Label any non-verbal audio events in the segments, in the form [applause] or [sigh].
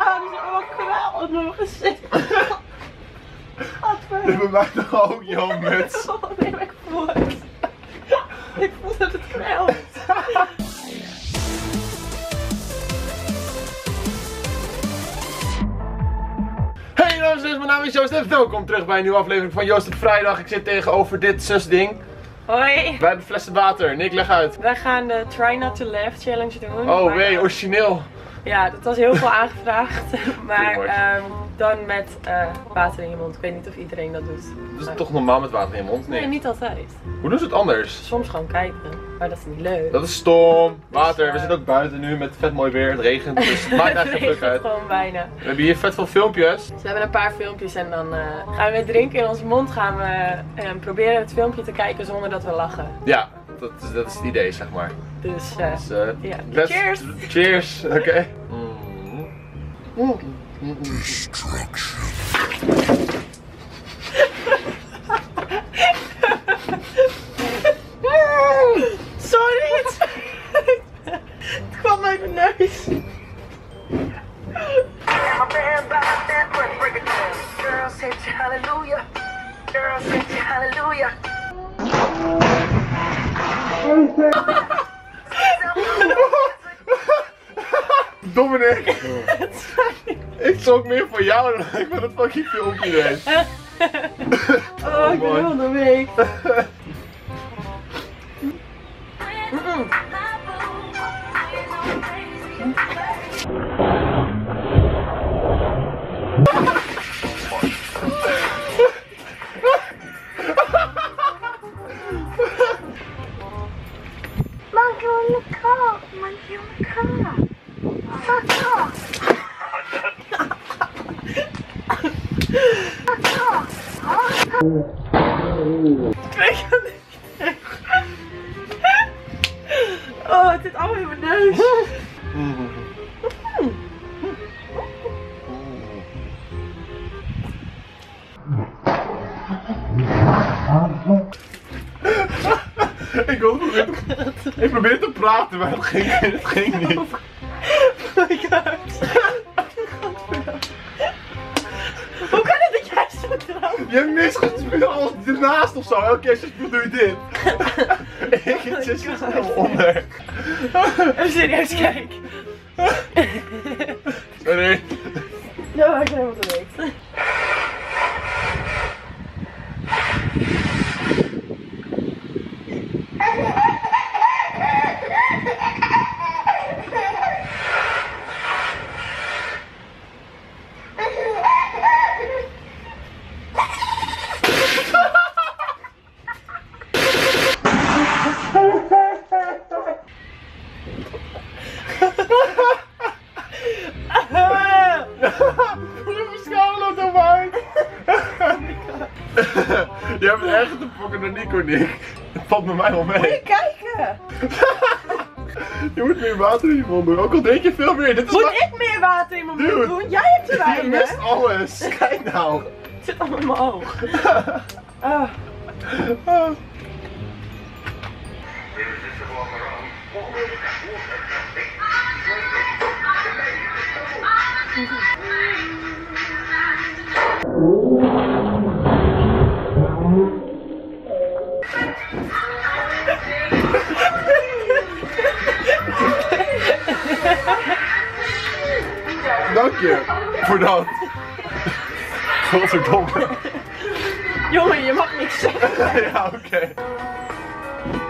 Ah, die is allemaal kwel op mijn gezicht. Dit mij toch ook jouw muts. [laughs] Oh, nee, maar ik voel het. Ik voel dat het kwelt. Hey dames en heren, mijn naam is Joost en welkom terug bij een nieuwe aflevering van Joost op vrijdag. Ik zit tegenover dit zusding. Hoi. Wij hebben flessen water. Nick, leg uit. Wij gaan de Try Not To Laugh challenge doen. Oh wee, origineel. Ja, dat was heel veel aangevraagd. [laughs] maar ehm, dan met eh, water in je mond. Ik weet niet of iedereen dat doet. Dat is Maar- toch normaal met water in je mond? Nee, Nee. niet altijd. Hoe doen ze het anders? Soms gewoon kijken. Maar dat is niet leuk. Dat is stom. Water. Dus, We zitten ook buiten nu met vet mooi weer. Het regent. Dus het [laughs] maakt eigenlijk geen uit. gewoon bijna. We hebben hier vet veel filmpjes. Dus we hebben een paar filmpjes en dan eh, gaan we drinken in onze mond gaan we eh, proberen het filmpje te kijken zonder dat we lachen. Ja, dat is, dat is het idee, zeg maar. Dus eh, Ja, cheers. Cheers. Oké. [laughs] sorry! Het kwam uit mijn neus. Girl hallelujah. Girl said hallelujah. [laughs] Dominic! ik zoek meer voor jou dan ik van het fucking filmpje deed. [laughs] Oh, ik ben mooi. heel Oh, het zit allemaal in mijn neus. [laughs] [laughs] ik, wilde proberen, ik probeerde te praten, maar het ging, het ging niet. Oh my god. Hoe kan het dat jij zo trouw Je misgespeeld als ernaast of zo. Elke keer speelt doe je dit. [laughs] ik zit zo snel onder. Even serieus, kijk. Sorry. Ja, ik ben helemaal de Hoe uit? [laughs] Je hebt het echt te fokken naar Nico, Nick. Het valt met mij wel mee. Kijken! Je moet meer water in je mond doen. Ook al drink je veel meer. Dit is Moet ik meer water in mijn mond Dude. doen? Jij hebt te Je weinig. mist alles. [laughs] Kijk nou. Het zit allemaal in mijn oog. [laughs] Ah. Ah. Dank je voor dat. Godverdomme. Jongen, je mag niks zeggen. [laughs] ja, oké. Now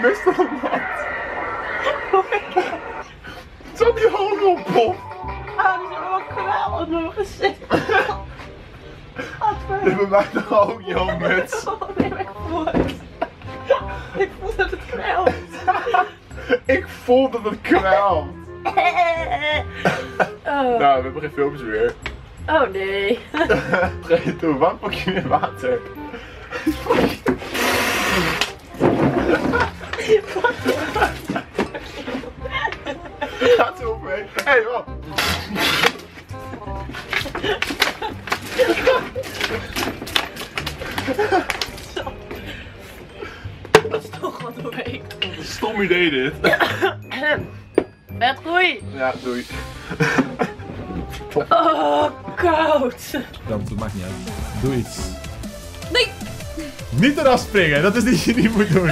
Je mist al wat. oh my god. pop. Ah, die zijn allemaal kwel op mijn gezicht. Dit bij mij toch ook, jouw muts. [laughs] Oh, nee, maar ik voel het. Ik voel dat het kwelt. Ik voel dat het kwelt. [laughs] Oh, Nou, we hebben geen filmpjes meer. oh nee. 3, 2, waarom pak je weer water? [laughs] Dat is toch wat doorheen. Stom idee dit. Vet groei. Ja, doei. Oh, koud. Dat, dat maakt niet uit. Doe iets. Nee. Niet eraf springen, dat is wat je niet moet doen.